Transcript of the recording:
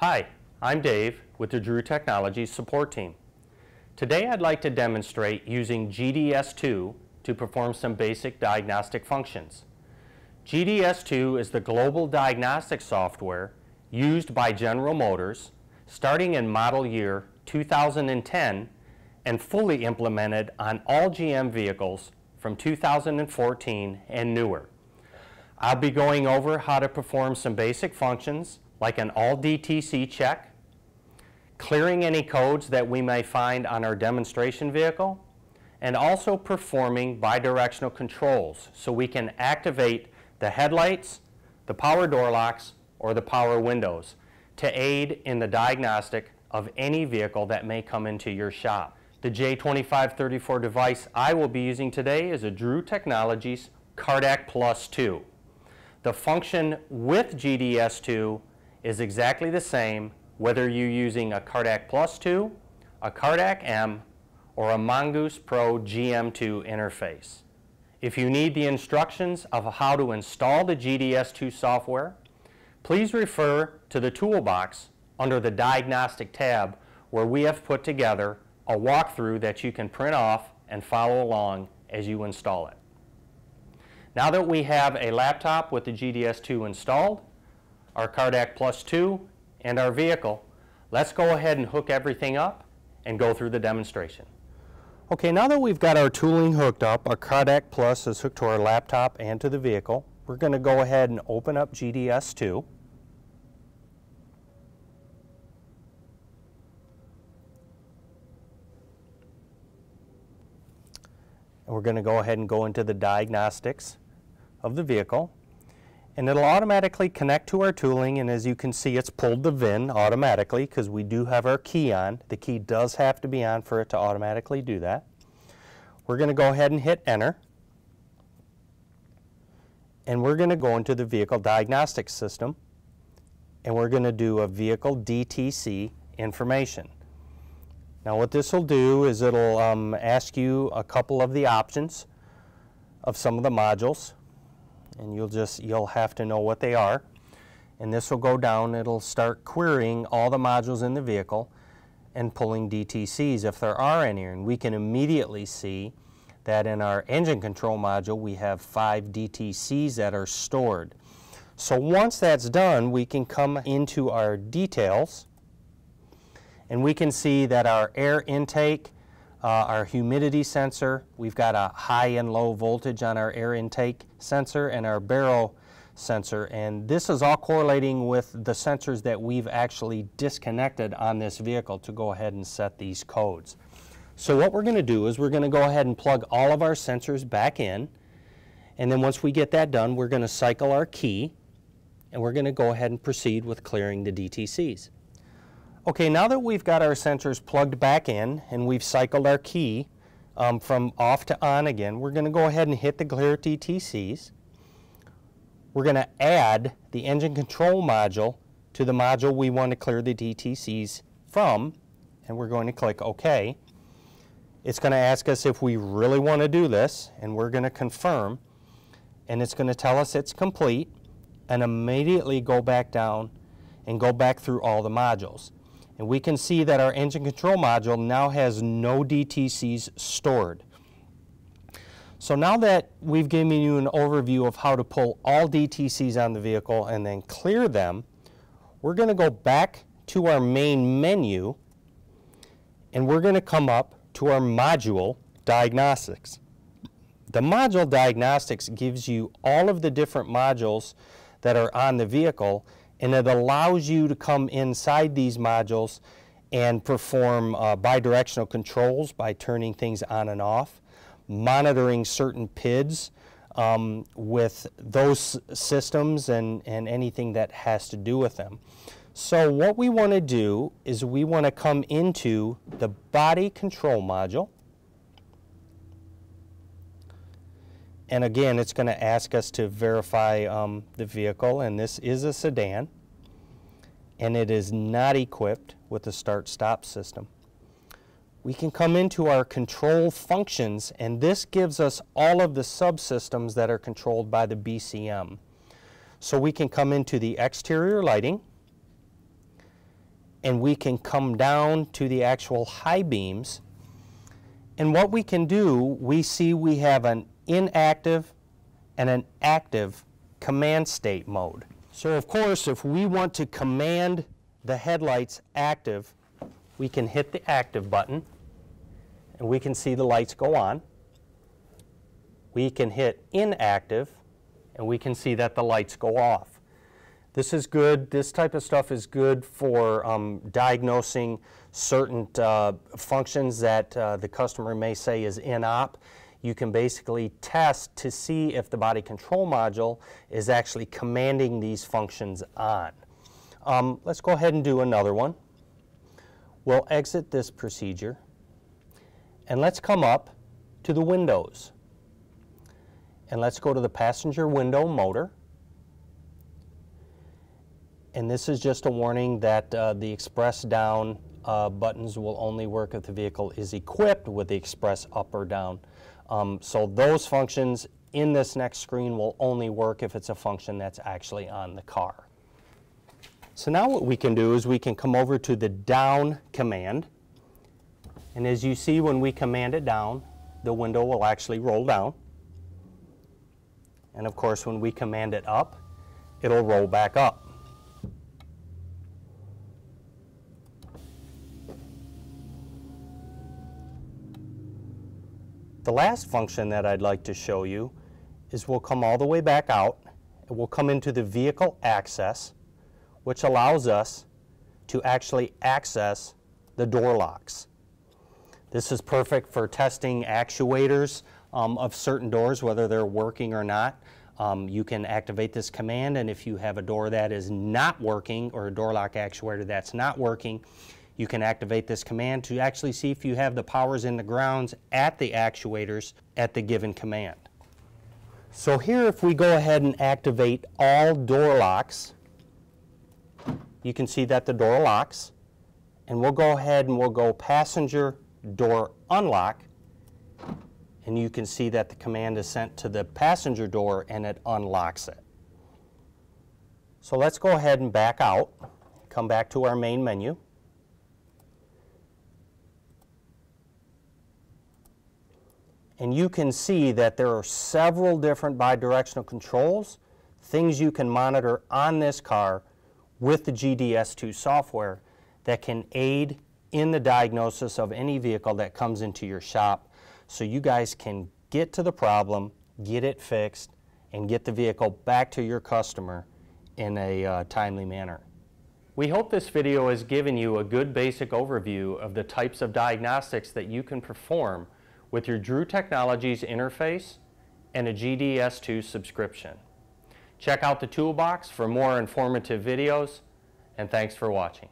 Hi, I'm Dave with the Drew Technologies support team. Today I'd like to demonstrate using GDS2 to perform some basic diagnostic functions. GDS2 is the global diagnostic software used by General Motors starting in model year 2010 and fully implemented on all GM vehicles from 2014 and newer. I'll be going over how to perform some basic functions like an all DTC check, clearing any codes that we may find on our demonstration vehicle, and also performing bidirectional controls so we can activate the headlights, the power door locks, or the power windows to aid in the diagnostic of any vehicle that may come into your shop. The J2534 device I will be using today is a Drew Technologies CarDAQ Plus 2. The function with GDS2 is exactly the same whether you're using a CarDAQ Plus 2, a CarDAQ M, or a Mongoose Pro GM2 interface. If you need the instructions of how to install the GDS2 software, please refer to the toolbox under the Diagnostic tab where we have put together a walkthrough that you can print off and follow along as you install it. Now that we have a laptop with the GDS2 installed, our CarDAQ Plus 2, and our vehicle, let's go ahead and hook everything up and go through the demonstration. Okay, now that we've got our tooling hooked up, our CarDAQ Plus is hooked to our laptop and to the vehicle, we're going to go ahead and open up GDS2. And we're going to go ahead and go into the diagnostics of the vehicle. And it'll automatically connect to our tooling, and as you can see, it's pulled the VIN automatically because we do have our key on. The key does have to be on for it to automatically do that. We're going to go ahead and hit enter. And we're going to go into the vehicle diagnostics system, and we're going to do a vehicle DTC information. Now what this will do is it'll um, ask you a couple of the options of some of the modules and you'll just you'll have to know what they are. And this will go down it'll start querying all the modules in the vehicle and pulling DTCs if there are any. And we can immediately see that in our engine control module we have five DTCs that are stored. So once that's done we can come into our details and we can see that our air intake, Uh, our humidity sensor, we've got a high and low voltage on our air intake sensor and our barrel sensor. And this is all correlating with the sensors that we've actually disconnected on this vehicle to go ahead and set these codes. So what we're going to do is we're going to go ahead and plug all of our sensors back in. And then once we get that done, we're going to cycle our key and we're going to go ahead and proceed with clearing the DTCs. Okay, now that we've got our sensors plugged back in and we've cycled our key um, from off to on again, we're going to go ahead and hit the clear DTCs. We're going to add the engine control module to the module we want to clear the DTCs from, and we're going to click OK. It's going to ask us if we really want to do this, and we're going to confirm, and it's going to tell us it's complete, and immediately go back down and go back through all the modules. And we can see that our engine control module now has no DTCs stored. So now that we've given you an overview of how to pull all DTCs on the vehicle and then clear them, we're going to go back to our main menu and we're going to come up to our module diagnostics. The module diagnostics gives you all of the different modules that are on the vehicle and it allows you to come inside these modules and perform uh, bidirectional controls by turning things on and off, monitoring certain PIDs um, with those systems and, and anything that has to do with them. So what we want to do is we want to come into the body control module And again, it's going to ask us to verify um, the vehicle, and this is a sedan, and it is not equipped with a start-stop system. We can come into our control functions, and this gives us all of the subsystems that are controlled by the BCM. So we can come into the exterior lighting, and we can come down to the actual high beams. And what we can do, we see we have an inactive and an active command state mode. So of course, if we want to command the headlights active, we can hit the active button and we can see the lights go on. We can hit inactive and we can see that the lights go off. This is good, this type of stuff is good for um, diagnosing certain uh, functions that uh, the customer may say is in-op. You can basically test to see if the body control module is actually commanding these functions on. Um, let's go ahead and do another one. We'll exit this procedure and let's come up to the windows. And let's go to the passenger window motor. And this is just a warning that uh, the express down uh, buttons will only work if the vehicle is equipped with the express up or down. Um, so those functions in this next screen will only work if it's a function that's actually on the car. So now what we can do is we can come over to the down command. And as you see when we command it down, the window will actually roll down. And of course, when we command it up, it'll roll back up. The last function that I'd like to show you is we'll come all the way back out and we'll come into the vehicle access, which allows us to actually access the door locks. This is perfect for testing actuators um, of certain doors, whether they're working or not. Um, you can activate this command, and if you have a door that is not working or a door lock actuator that's not working, you can activate this command to actually see if you have the powers in the grounds at the actuators at the given command. So here if we go ahead and activate all door locks, you can see that the door locks, and we'll go ahead and we'll go passenger door unlock, and you can see that the command is sent to the passenger door and it unlocks it. So let's go ahead and back out, come back to our main menu. And you can see that there are several different bidirectional controls, things you can monitor on this car with the GDS2 software that can aid in the diagnosis of any vehicle that comes into your shop so you guys can get to the problem, get it fixed, and get the vehicle back to your customer in a uh, timely manner. We hope this video has given you a good basic overview of the types of diagnostics that you can perform with your Drew Technologies interface and a GDS2 subscription. Check out the toolbox for more informative videos, and thanks for watching.